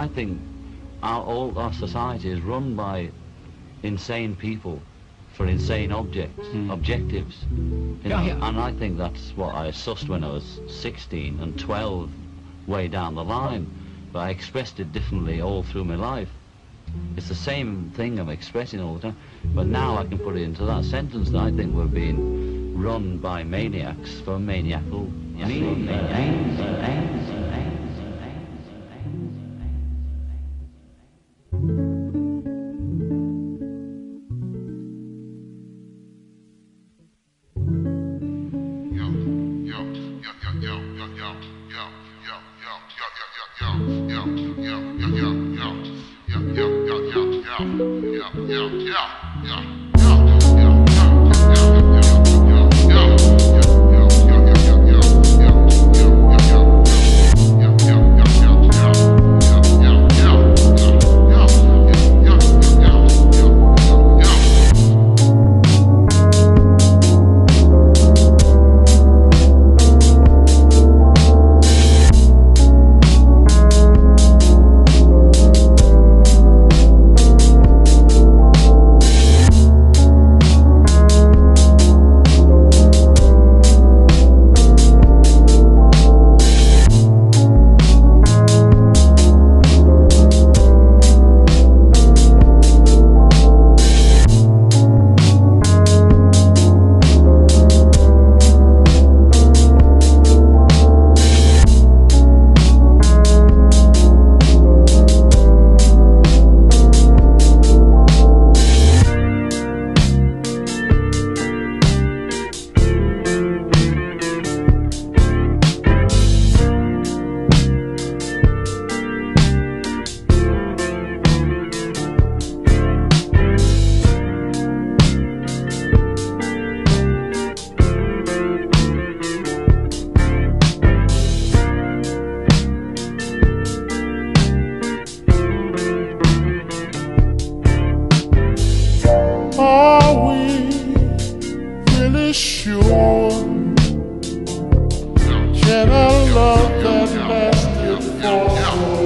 I think our, all our society is run by insane people for insane objects, mm. objectives. You know? yeah. And I think that's what I sussed when I was 16 and 12, way down the line. But I expressed it differently all through my life. It's the same thing I'm expressing all the time, but now I can put it into that sentence that I think we're being run by maniacs for maniacal 跳跳跳跳跳跳跳跳跳 sure can I love that lasted for.